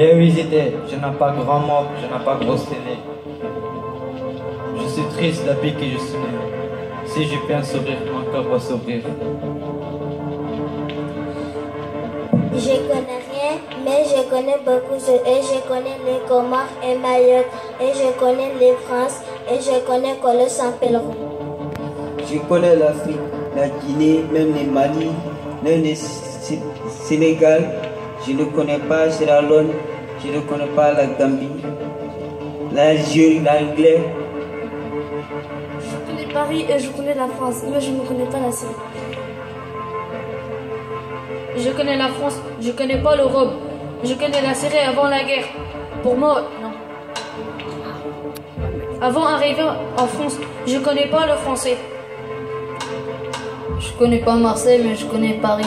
Bien visité, je n'ai pas grand mot, je n'ai pas grosse télé. Je suis triste depuis que je suis né. Si je peux un sourire, mon cœur va s'ouvrir. Je connais rien, mais je connais beaucoup de et je connais les Comores et Mayotte et je connais les France et je connais Colo Pedro. Je connais l'Afrique, la Guinée, même le Mali, même le Sé- Sénégal. Je ne connais pas Sierra Leone, je ne connais pas la Gambie, l'Algérie, l'anglais. Je connais Paris et je connais la France, mais je ne connais pas la Syrie. Je connais la France, je connais pas l'Europe. Je connais la Syrie avant la guerre. Pour moi, non. Avant d'arriver en France, je connais pas le français. Je connais pas Marseille, mais je connais Paris.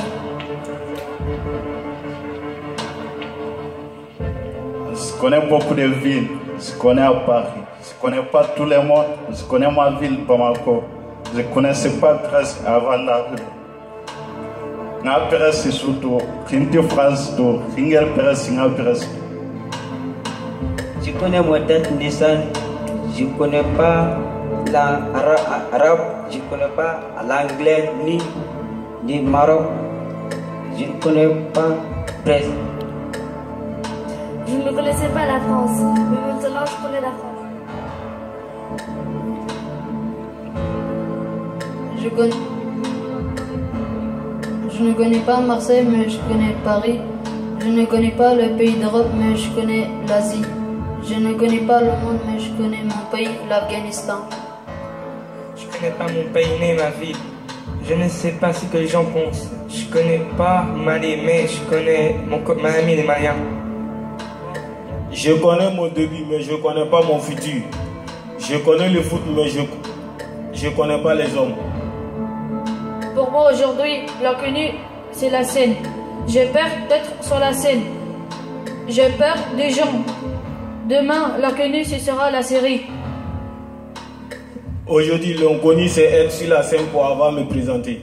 Connais beaucoup de villes. Je connais à Paris. Je connais pas tout le monde. Je connais ma ville, Bamako. Je connaissais pas presque avant d'arriver. Nga surtout, France, tout. Nga presque. Je connais mon date de naissance, je connais pas l'arabe, je connais pas l'anglais ni du Maroc. Je ne connais pas presque. Je ne connaissais pas la France, mais maintenant je connais la France. Je connais. Je ne connais pas Marseille, mais je connais Paris. Je ne connais pas le pays d'Europe, mais je connais l'Asie. Je ne connais pas le monde, mais je connais mon pays, l'Afghanistan. Je connais pas mon pays ni ma ville. Je ne sais pas ce que les gens pensent. Je connais pas Mali, mais je connais mon, ma amie Maliens. Je connais mon début, mais je connais pas mon futur. Je connais le foot, mais je je connais pas les hommes. Pour moi aujourd'hui, l'inconnu, c'est la scène. J'ai peur d'être sur la scène. J'ai peur des gens. Demain, l'inconnu, ce sera la série. Aujourd'hui, l'inconnu, c'est être sur la scène pour avoir me présenter.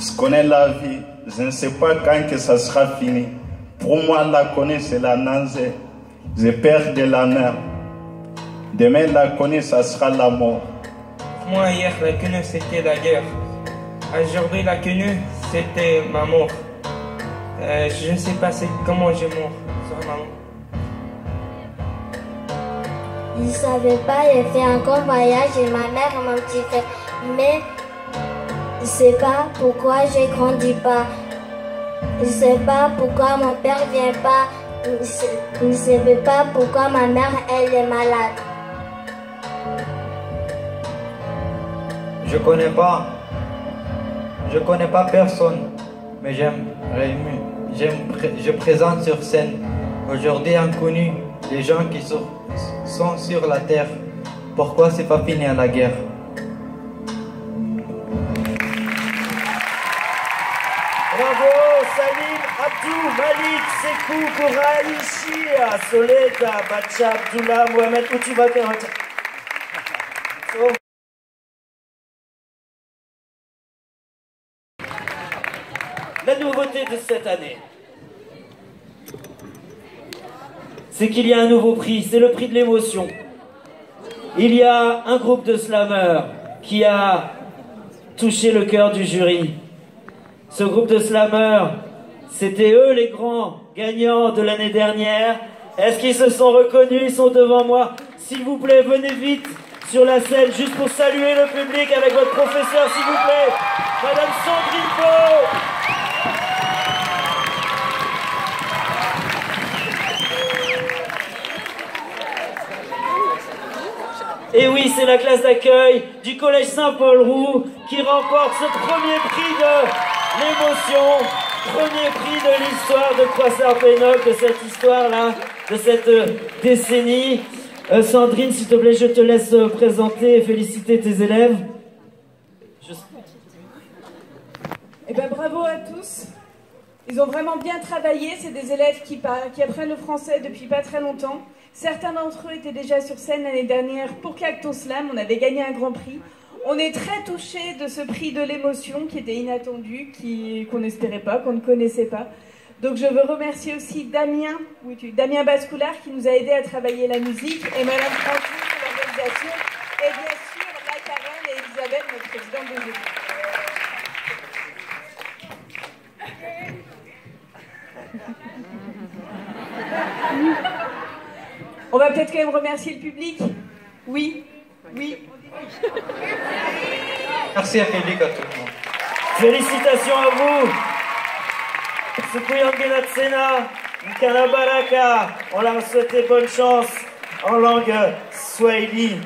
Je connais la vie. Je ne sais pas quand que ça sera fini. Pour moi, la connaître, c'est la nausée. J'ai peur de la mer. Demain, la connaître, ça sera la mort. Moi, hier, la quenue, c'était la guerre. Aujourd'hui, la quenue, c'était ma mort. Euh, je ne sais pas comment je mort. sur ma mort. Je ne savais pas, j'ai fait un grand voyage et ma mère petit frère. Mais je ne sais pas pourquoi je grandis pas. Je ne sais pas pourquoi mon père vient pas. Je ne sais- ne pas pourquoi ma mère, elle est malade. Je connais pas. Je connais pas personne. Mais j'aime. J'aime. Je présente sur scène. Aujourd'hui inconnu. Les gens qui sont, sont sur la terre. Pourquoi c'est pas fini à la guerre? Bravo Salim, Abdou, Malik, Sekou, Koura, Ishia, Soleta, Bacha, Abdullah, Mohamed, te retirer So. La nouveauté de cette année, c'est qu'il y a un nouveau prix, c'est le prix de l'émotion. Il y a un groupe de slameurs qui a touché le cœur du jury. Ce groupe de slameurs, c'était eux les grands gagnants de l'année dernière. Est-ce qu'ils se sont reconnus? Ils sont devant moi. S'il vous plaît, venez vite sur la scène juste pour saluer le public avec votre professeur, s'il vous plaît. Madame Sandrine. Et oui, c'est la classe d'accueil du Collège Saint-Paul-Roux qui remporte ce premier prix de l'émotion, premier prix de l'histoire de Croissard-Pénoc, de cette histoire-là, de cette euh, décennie. Euh, Sandrine, s'il te plaît, je te laisse euh, présenter et féliciter tes élèves. Je- Eh ben, bravo à tous. Ils ont vraiment bien travaillé. C'est des élèves qui, qui apprennent le français depuis pas très longtemps. Certains d'entre eux étaient déjà sur scène l'année dernière pour Cacto Slam. On avait gagné un grand prix. On est très touchés de ce prix de l'émotion qui était inattendu, qu'on n'espérait pas, qu'on ne connaissait pas. Donc je veux remercier aussi Damien, Damien Bascoulard qui nous a aidé à travailler la musique et Madame Francky pour l'organisation et bien sûr la Karen et Elisabeth, notre présidente de jury. On va peut-être quand même remercier le public. Oui, oui. Merci à public, à tout le monde. Félicitations à vous. Sukuyangela Tsena. On leur a souhaité bonne chance en langue swahili.